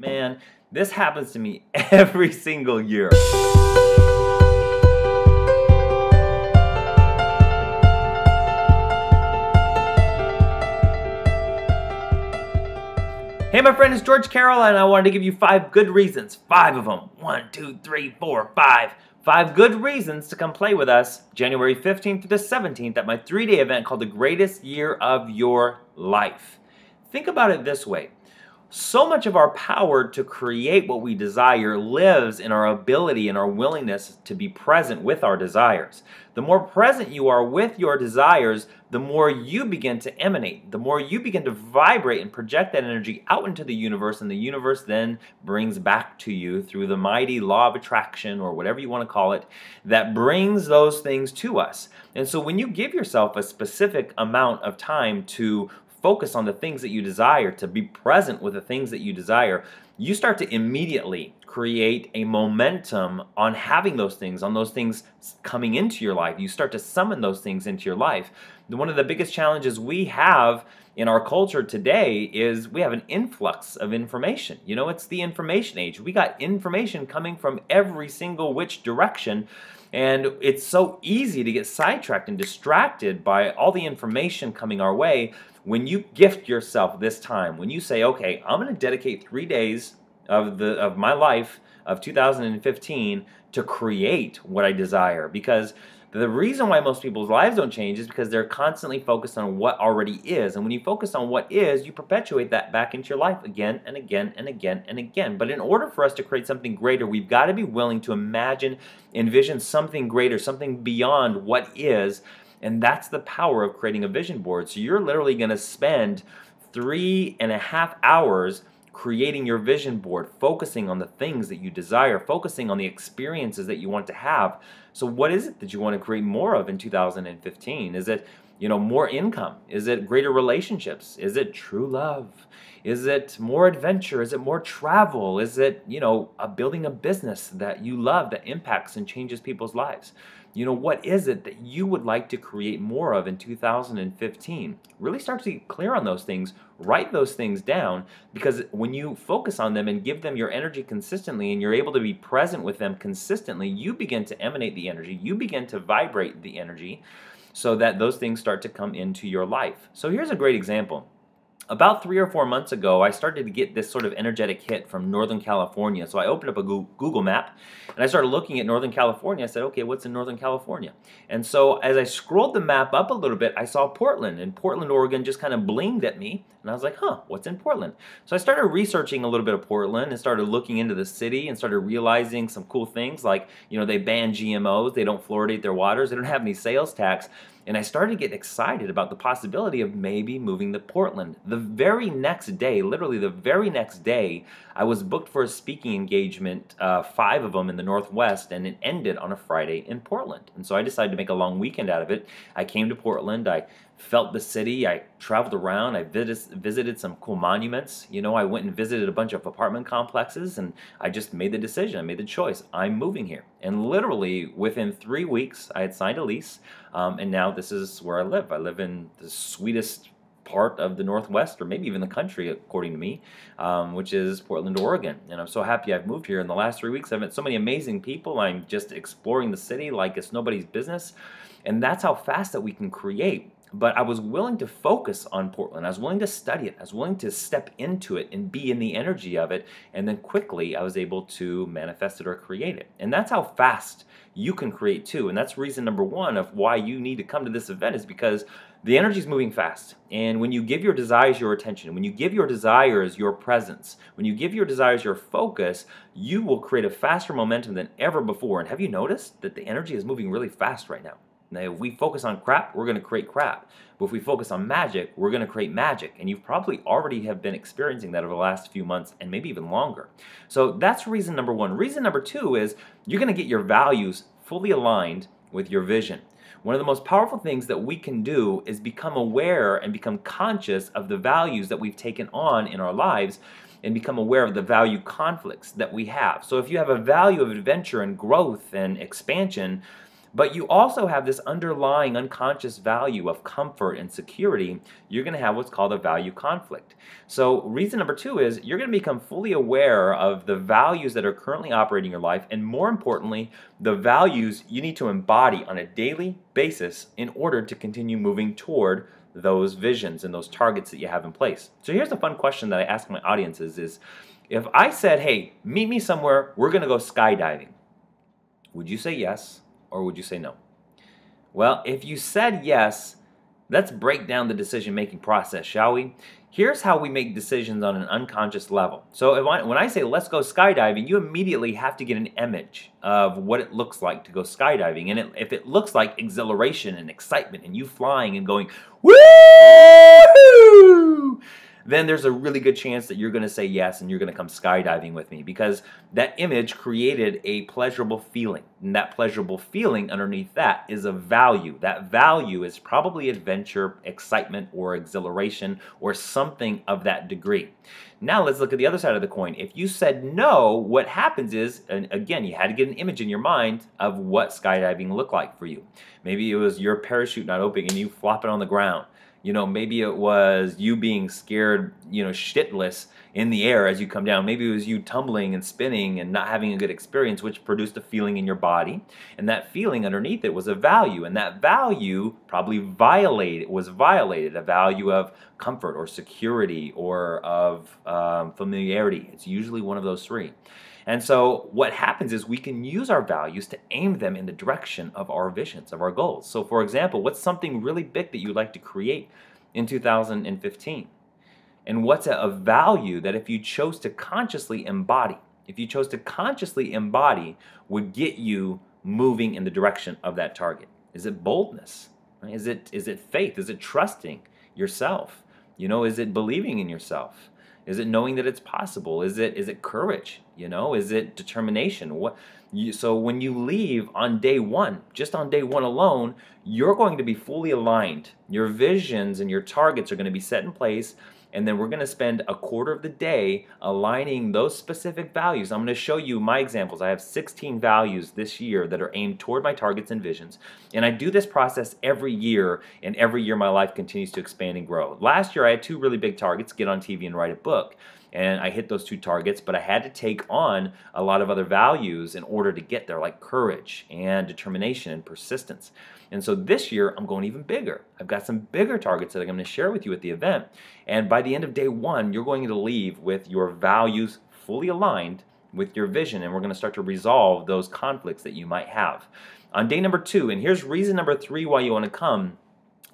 Man, this happens to me every single year. Hey, my friend, it's George Carroll, and I wanted to give you five good reasons. Five of them. One, two, three, four, five. Five good reasons to come play with us January 15th to the 17th at my three day event called The Greatest Year of Your Life. Think about it this way so much of our power to create what we desire lives in our ability and our willingness to be present with our desires. The more present you are with your desires, the more you begin to emanate, the more you begin to vibrate and project that energy out into the universe, and the universe then brings back to you through the mighty law of attraction or whatever you want to call it, that brings those things to us. And so when you give yourself a specific amount of time to focus on the things that you desire, to be present with the things that you desire, you start to immediately create a momentum on having those things, on those things coming into your life. You start to summon those things into your life. One of the biggest challenges we have in our culture today is we have an influx of information. You know, it's the information age. We got information coming from every single which direction. And it's so easy to get sidetracked and distracted by all the information coming our way when you gift yourself this time, when you say, okay, I'm going to dedicate three days of the of my life of 2015 to create what I desire, because the reason why most people's lives don't change is because they're constantly focused on what already is. And when you focus on what is, you perpetuate that back into your life again and again and again and again. But in order for us to create something greater, we've got to be willing to imagine, envision something greater, something beyond what is and that's the power of creating a vision board. So you're literally going to spend three and a half hours creating your vision board, focusing on the things that you desire, focusing on the experiences that you want to have. So what is it that you want to create more of in 2015? Is it, you know, more income? Is it greater relationships? Is it true love? Is it more adventure? Is it more travel? Is it, you know, a building a business that you love that impacts and changes people's lives? You know, what is it that you would like to create more of in 2015? Really start to get clear on those things. Write those things down because when you focus on them and give them your energy consistently and you're able to be present with them consistently, you begin to emanate the energy. You begin to vibrate the energy so that those things start to come into your life. So here's a great example about three or four months ago, I started to get this sort of energetic hit from Northern California. So I opened up a Google map and I started looking at Northern California. I said, okay, what's in Northern California? And so as I scrolled the map up a little bit, I saw Portland, and Portland, Oregon just kind of blinged at me. And I was like, huh, what's in Portland? So I started researching a little bit of Portland and started looking into the city and started realizing some cool things like, you know, they ban GMOs, they don't fluoridate their waters, they don't have any sales tax. And I started to get excited about the possibility of maybe moving to Portland. The very next day, literally the very next day, I was booked for a speaking engagement, uh, five of them in the Northwest, and it ended on a Friday in Portland. And so I decided to make a long weekend out of it. I came to Portland. I felt the city. I traveled around. I vis- visited some cool monuments. You know, I went and visited a bunch of apartment complexes, and I just made the decision. I made the choice. I'm moving here. And literally within three weeks, I had signed a lease, um, and now this is where I live. I live in the sweetest part of the Northwest, or maybe even the country, according to me, um, which is Portland, Oregon. And I'm so happy I've moved here. In the last three weeks, I've met so many amazing people. I'm just exploring the city like it's nobody's business. And that's how fast that we can create but I was willing to focus on Portland. I was willing to study it. I was willing to step into it and be in the energy of it. And then quickly I was able to manifest it or create it. And that's how fast you can create too. And that's reason number one of why you need to come to this event is because the energy is moving fast. And when you give your desires your attention, when you give your desires your presence, when you give your desires your focus, you will create a faster momentum than ever before. And have you noticed that the energy is moving really fast right now? Now, if we focus on crap, we're going to create crap. But if we focus on magic, we're going to create magic. And you've probably already have been experiencing that over the last few months and maybe even longer. So that's reason number one. Reason number two is you're going to get your values fully aligned with your vision. One of the most powerful things that we can do is become aware and become conscious of the values that we've taken on in our lives and become aware of the value conflicts that we have. So if you have a value of adventure and growth and expansion, but you also have this underlying unconscious value of comfort and security, you're going to have what's called a value conflict. So, reason number two is you're going to become fully aware of the values that are currently operating your life, and more importantly, the values you need to embody on a daily basis in order to continue moving toward those visions and those targets that you have in place. So, here's a fun question that I ask my audiences is if I said, hey, meet me somewhere, we're going to go skydiving, would you say yes? Or would you say no? Well, if you said yes, let's break down the decision making process, shall we? Here's how we make decisions on an unconscious level. So I, when I say let's go skydiving, you immediately have to get an image of what it looks like to go skydiving. And it, if it looks like exhilaration and excitement and you flying and going, woo! Then there's a really good chance that you're going to say yes and you're going to come skydiving with me because that image created a pleasurable feeling. And that pleasurable feeling underneath that is a value. That value is probably adventure, excitement, or exhilaration, or something of that degree. Now let's look at the other side of the coin. If you said no, what happens is, and again, you had to get an image in your mind of what skydiving looked like for you. Maybe it was your parachute not opening and you flop it on the ground. You know, maybe it was you being scared, you know, shitless in the air as you come down. Maybe it was you tumbling and spinning and not having a good experience, which produced a feeling in your body. And that feeling underneath it was a value. And that value probably violated, was violated, a value of comfort or security or of um, familiarity. It's usually one of those three. And so what happens is we can use our values to aim them in the direction of our visions, of our goals. So for example, what's something really big that you'd like to create in 2015? And what's a, value that if you chose to consciously embody, if you chose to consciously embody, would get you moving in the direction of that target? Is it boldness? Is it is it faith? Is it trusting yourself? You know, is it believing in yourself? Is it knowing that it's possible? Is it is it courage? You know, is it determination? What? You, so when you leave on day one, just on day one alone, you're going to be fully aligned. Your visions and your targets are going to be set in place and then we're going to spend a quarter of the day aligning those specific values. I'm going to show you my examples. I have 16 values this year that are aimed toward my targets and visions. And I do this process every year, and every year my life continues to expand and grow. Last year I had two really big targets, get on TV and write a book and I hit those two targets, but I had to take on a lot of other values in order to get there, like courage and determination and persistence. And so this year, I'm going even bigger. I've got some bigger targets that I'm going to share with you at the event. And by the end of day one, you're going to leave with your values fully aligned with your vision, and we're going to start to resolve those conflicts that you might have. On day number two, and here's reason number three why you want to come,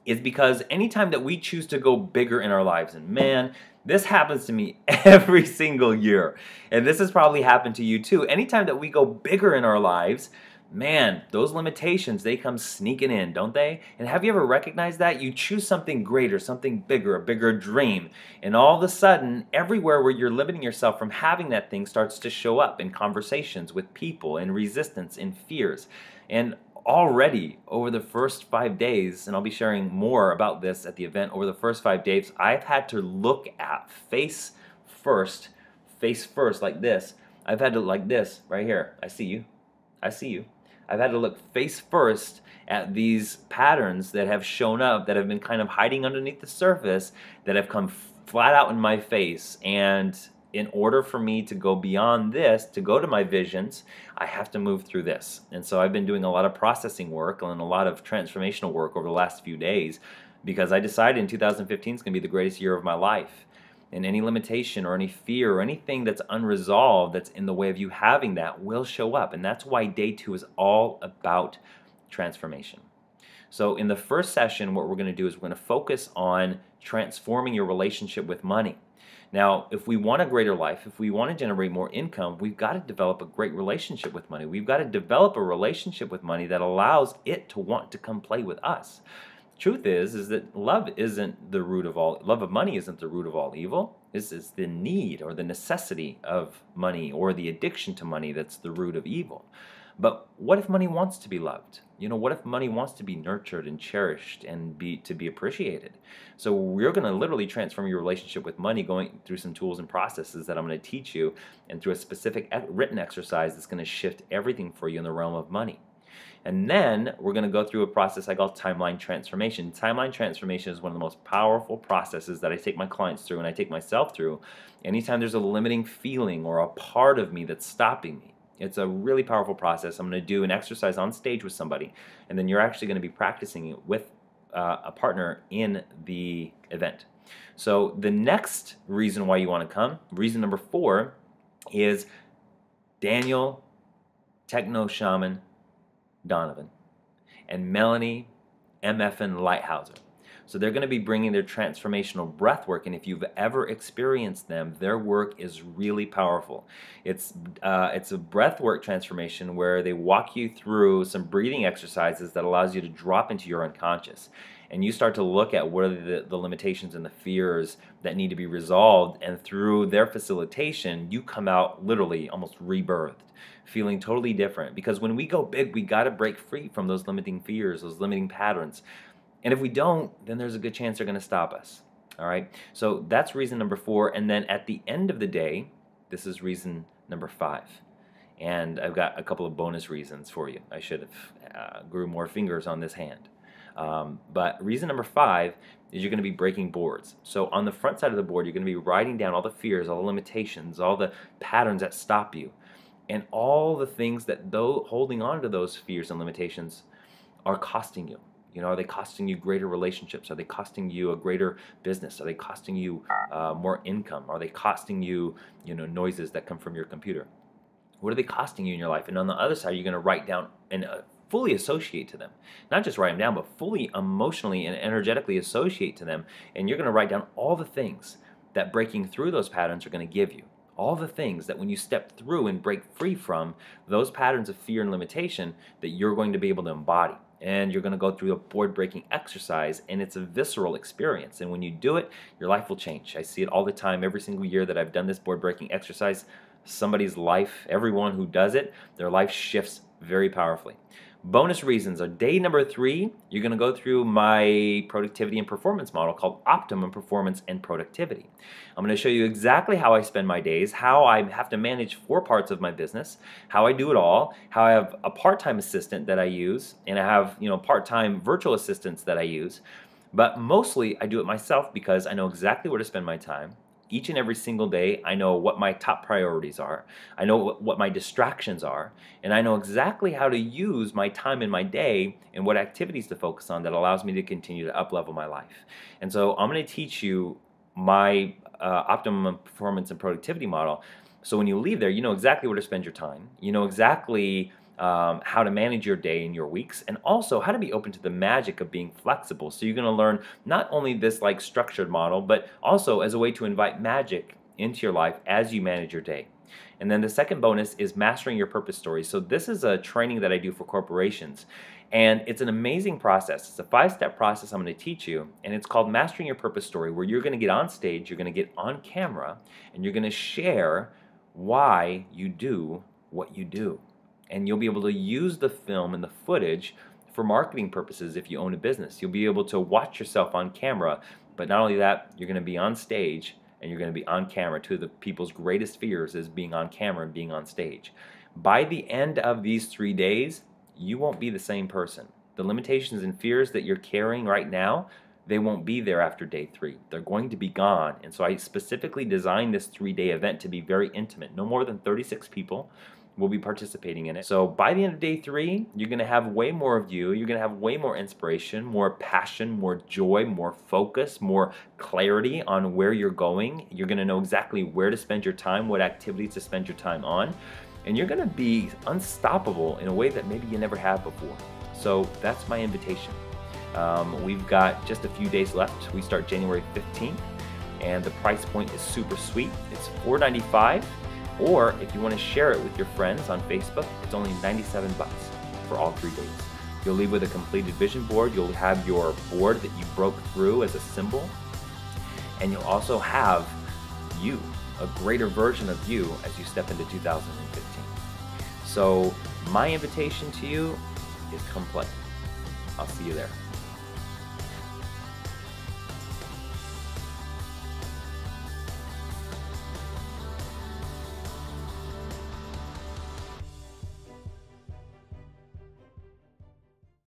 is because anytime that we choose to go bigger in our lives, and man, this happens to me every single year, and this has probably happened to you too. Anytime that we go bigger in our lives, man, those limitations, they come sneaking in, don't they? And have you ever recognized that? You choose something greater, something bigger, a bigger dream, and all of a sudden, everywhere where you're limiting yourself from having that thing starts to show up in conversations with people, in resistance, in fears. And already over the first five days, and I'll be sharing more about this at the event, over the first five days, I've had to look at face first, face first, like this. I've had to, like this, right here. I see you. I see you. I've had to look face first at these patterns that have shown up, that have been kind of hiding underneath the surface, that have come flat out in my face. And in order for me to go beyond this, to go to my visions, I have to move through this. And so I've been doing a lot of processing work and a lot of transformational work over the last few days because I decided in 2015 is going to be the greatest year of my life and any limitation or any fear or anything that's unresolved that's in the way of you having that will show up. And that's why day two is all about transformation. So, in the first session, what we're going to do is we're going to focus on transforming your relationship with money. Now, if we want a greater life, if we want to generate more income, we've got to develop a great relationship with money. We've got to develop a relationship with money that allows it to want to come play with us. Truth is is that love isn't the root of all love of money isn't the root of all evil. This is the need or the necessity of money or the addiction to money that's the root of evil but what if money wants to be loved you know what if money wants to be nurtured and cherished and be to be appreciated so we're going to literally transform your relationship with money going through some tools and processes that i'm going to teach you and through a specific written exercise that's going to shift everything for you in the realm of money And then we're going to go through a process I call timeline transformation. Timeline transformation is one of the most powerful processes that I take my clients through and I take myself through. Anytime there's a limiting feeling or a part of me that's stopping me, it's a really powerful process. I'm going to do an exercise on stage with somebody, and then you're actually going to be practicing it with uh, a partner in the event. So the next reason why you want to come, reason number four, is Daniel, Techno Shaman, Donovan, and Melanie MFN Lighthouser. So they're going to be bringing their transformational breath work, and if you've ever experienced them, their work is really powerful. It's uh, it's a breath work transformation where they walk you through some breathing exercises that allows you to drop into your unconscious. And you start to look at what are the, the limitations and the fears that need to be resolved and through their facilitation you come out literally almost rebirthed feeling totally different. Because when we go big we got to break free from those limiting fears those limiting patterns and if we don't then there's a good chance they're going to stop us all right so that's reason number four and then at the end of the day this is reason number five and I've got a couple of bonus reasons for you. I should have uh, grew more fingers on this hand. Um, but reason number five is you're going to be breaking boards. So on the front side of the board, you're going to be writing down all the fears, all the limitations, all the patterns that stop you, and all the things that though holding on to those fears and limitations are costing you. You know, are they costing you greater relationships? Are they costing you a greater business? Are they costing you uh, more income? Are they costing you, you know, noises that come from your computer? What are they costing you in your life? And on the other side, you're going to write down and uh, fully associate to them. Not just write them down, but fully emotionally and energetically associate to them. And you're going to write down all the things that breaking through those patterns are going to give you. All the things that when you step through and break free from those patterns of fear and limitation that you're going to be able to embody. And you're going to go through a board breaking exercise, and it's a visceral experience. And when you do it, your life will change. I see it all the time, every single year that I've done this board breaking exercise. Somebody's life, everyone who does it, their life shifts very powerfully. Bonus reasons are day number three, you're going to go through my productivity and performance model called Optimum Performance and Productivity. I'm going to show you exactly how I spend my days, how I have to manage four parts of my business, how I do it all, how I have a part-time assistant that I use, and I have, you know, part-time virtual assistants that I use. But mostly I do it myself because I know exactly where to spend my time each and every single day, I know what my top priorities are. I know what, my distractions are. And I know exactly how to use my time in my day and what activities to focus on that allows me to continue to uplevel my life. And so I'm going to teach you my uh, optimum performance and productivity model. So when you leave there, you know exactly where to spend your time. You know exactly um, how to manage your day and your weeks, and also how to be open to the magic of being flexible. So you're going to learn not only this like structured model, but also as a way to invite magic into your life as you manage your day. And then the second bonus is mastering your purpose story. So this is a training that I do for corporations. And it's an amazing process. It's a five step process I'm going to teach you. And it's called Mastering Your Purpose Story, where you're going to get on stage, you're going to get on camera, and you're going to share why you do what you do and you'll be able to use the film and the footage for marketing purposes if you own a business. You'll be able to watch yourself on camera, but not only that, you're going to be on stage and you're going to be on camera. Two of the people's greatest fears is being on camera and being on stage. By the end of these three days, you won't be the same person. The limitations and fears that you're carrying right now, they won't be there after day three. They're going to be gone. And so I specifically designed this three day event to be very intimate. No more than 36 people will be participating in it. So by the end of day three, you're gonna have way more of you. You're gonna have way more inspiration, more passion, more joy, more focus, more clarity on where you're going. You're gonna know exactly where to spend your time, what activities to spend your time on. And you're gonna be unstoppable in a way that maybe you never have before. So that's my invitation. Um, we've got just a few days left. We start January 15th and the price point is super sweet. It's $495 or if you want to share it with your friends on Facebook, it's only 97 bucks for all three days. You'll leave with a completed vision board. You'll have your board that you broke through as a symbol. And you'll also have you, a greater version of you as you step into 2015. So my invitation to you is come play. I'll see you there.